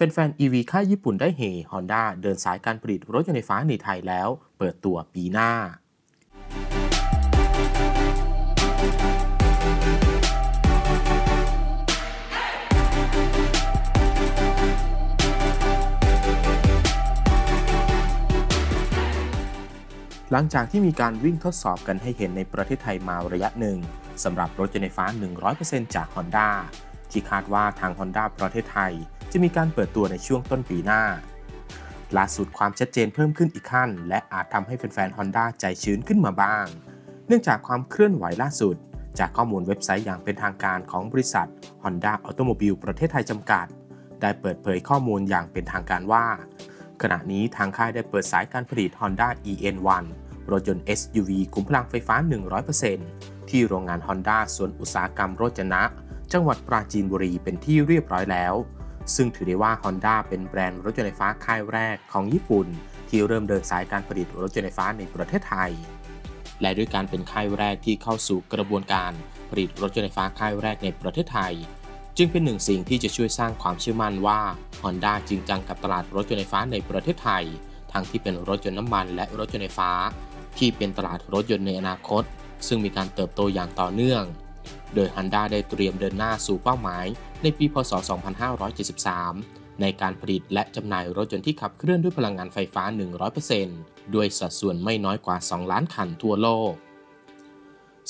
แฟนๆ EV ค่ายญี่ปุ่นได้เฮ Honda เดินสายการผลิตรถยนต์ไฟฟ้าในไทยแล้ว เปิดตัวปีหน้า หลังจากที่มีการวิ่งทดสอบกันให้เห็นในประเทศไทยมาระยะหนึ่งสำหรับรถยนต์ไฟฟ้า 100%จาก Honda ที่คาดว่าทาง Honda ประเทศไทย จะมีการเปิดตัวในช่วงต้นปีหน้า ล่าสุดความชัดเจนเพิ่มขึ้นอีกขั้น และอาจทำให้แฟนๆ Honda ใจชื้นขึ้นมาบ้าง เนื่องจากความเคลื่อนไหวล่าสุด จากข้อมูลเว็บไซต์อย่างเป็นทางการของบริษัท Honda Automobile ประเทศไทยจำกัด ได้เปิดเผยข้อมูลอย่างเป็นทางการว่า ขณะนี้ทางค่ายได้เปิดสายการผลิต Honda EN1 รถยนต์ SUV คุมพลังไฟฟ้า 100%ที่โรงงาน Honda สวนอุตสาหกรรมโรจนะ จังหวัดปราจีนบุรีเป็นที่เรียบร้อยแล้ว ซึ่งถือได้ว่า Honda เป็นแบรนด์รถยนต์ไฟฟ้าค่ายแรกของญี่ปุ่น ที่เริ่มเดินสายการผลิตรถยนต์ไฟฟ้าในประเทศไทย และด้วยการเป็นค่ายแรกที่เข้าสู่กระบวนการผลิตรถยนต์ไฟฟ้าค่ายแรกในประเทศไทย จึงเป็นหนึ่งสิ่งที่จะช่วยสร้างความเชื่อมั่นว่า Honda จริงจังกับตลาดรถยนต์ไฟฟ้าในประเทศไทย ทั้งที่เป็นรถยนต์น้ำมันและรถยนต์ไฟฟ้า ที่เป็นตลาดรถยนต์ในอนาคต ซึ่งมีการเติบโตอย่างต่อเนื่อง โดย Honda ได้เตรียมเดินหน้าสู่เป้าหมาย ในปี พศ 2573 ในการผลิตและจำหน่ายรถยนต์ที่ขับเคลื่อนด้วยพลังงานไฟฟ้า 100%ด้วยสัดส่วนไม่น้อยกว่า 2 ล้านคันทั่วโลก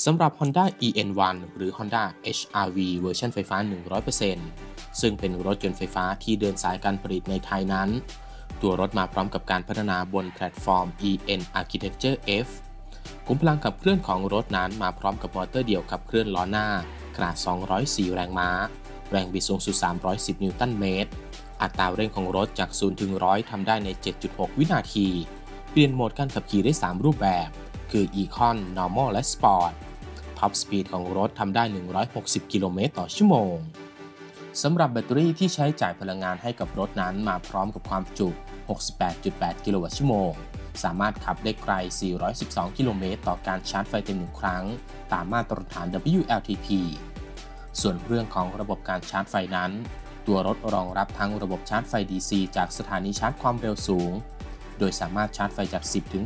สำหรับ Honda EN1 หรือ Honda HR-V เวอร์ชันไฟฟ้า 100%ซึ่งเป็นรถยนต์ไฟฟ้าที่เดินสายการผลิตในไทยนั้น ตัวรถมาพร้อมกับการพัฒนาบนแพลตฟอร์ม EN Architecture F ขุมพลังขับเคลื่อนของรถนั้นมาพร้อมกับมอเตอร์เดี่ยวขับเคลื่อนล้อหน้า ขนาด 204 แรงม้า แรงบิดสูงสุด 310 นิวตันเมตร อัตราเร่งของรถจาก 0 ถึง 100 ทำได้ใน 7.6 วินาที เปลี่ยนโหมดการขับขี่ได้ 3 รูปแบบ คือ Econ Normal และ Sport top speed ของรถทำได้ 160 กิโลเมตรต่อชั่วโมงสำหรับแบตเตอรี่ที่ใช้จ่ายพลังงานให้กับรถนั้นมาพร้อมกับความจุ 68.8 กิโลวัตต์ชั่วโมง สามารถขับได้ไกล 412 กิโลเมตรต่อการชาร์จไฟเต็มหนึ่งครั้ง ตามมาตรฐาน WLTP ส่วนเรื่องของระบบการชาร์จไฟนั้น ตัวรถรองรับทั้งระบบชาร์จไฟ DC จากสถานีชาร์จความเร็วสูง โดยสามารถชาร์จไฟจาก 10 ถึง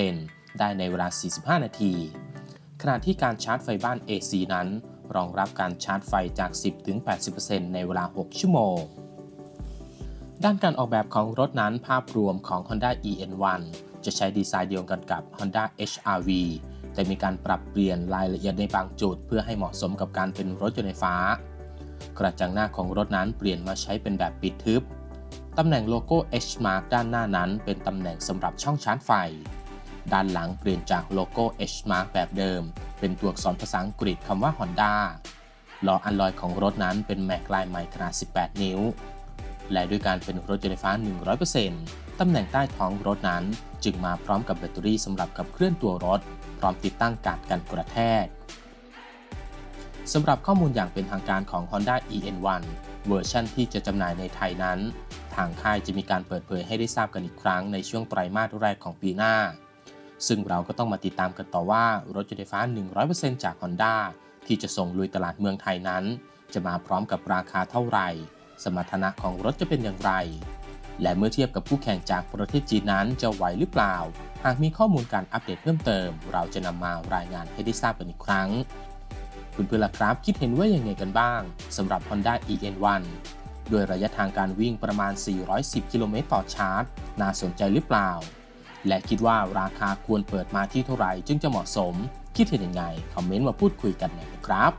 80%ได้ในเวลา 45 นาที ขณะที่การชาร์จไฟบ้าน AC นั้น รองรับการชาร์จไฟจาก 10 ถึง 80%ในเวลา 6 ชั่วโมง ด้านการออกแบบของรถนั้นภาพรวมของ Honda EN1 จะใช้ดีไซน์เดียวกันกับ Honda HR-V แต่มีการปรับเปลี่ยนรายละเอียดในบางจุด เพื่อให้เหมาะสมกับการเป็นรถยนต์ไฟฟ้า กระจังหน้าของรถนั้นเปลี่ยนมาใช้เป็นแบบปิดทึบ ตำแหน่งโลโก้ H Mark ด้านหน้านั้นเป็นตำแหน่งสำหรับช่องชาร์จไฟ ด้านหลังเปลี่ยนจากโลโก้ H Mark แบบเดิม เป็นตัวอักษรภาษาอังกฤษคำว่า Honda ล้ออัลลอยของรถนั้นเป็นแม็กลายใหม่ขนาด 18 นิ้ว และด้วยการเป็นรถยนต์ไฟฟ้า 100%ตำแหน่งใต้ท้องรถนั้น จึงมาพร้อมกับแบตเตอรี่สำหรับขับเคลื่อนตัวรถ พร้อมติดตั้งการกันกระแทกสำหรับข้อมูลอย่างเป็นทางการของ Honda EN1 เวอร์ชันที่จะจำหน่ายในไทยนั้น ทางค่ายจะมีการเปิดเผยให้ได้ทราบกันอีกครั้งในช่วงไตรมาสแรกของปีหน้า ซึ่งเราก็ต้องมาติดตามกันต่อว่ารถยนต์ไฟฟ้า 100%จาก Honda ที่จะส่งลุยตลาดเมืองไทยนั้น จะมาพร้อมกับราคาเท่าไหร่ สมรรถนะของรถจะเป็นอย่างไร และเมื่อเทียบกับคู่แข่งจากประเทศจีนนั้นจะไหวหรือเปล่า หากมีข้อมูลการอัปเดตเพิ่มเติม เราจะนำมารายงานให้ได้ทราบกันอีกครั้ง คุณเพื่อนๆล่ะครับ คิดเห็นว่าอย่างไงกันบ้างสำหรับ Honda EN1 ด้วยระยะทางการวิ่งประมาณ 410 กิโลเมตรต่อชาร์จ น่าสนใจหรือเปล่า และคิดว่าราคาควรเปิดมาที่เท่าไหร่จึงจะเหมาะสม คิดเห็นยังไง คอมเมนต์มาพูดคุยกันหน่อยนะครับ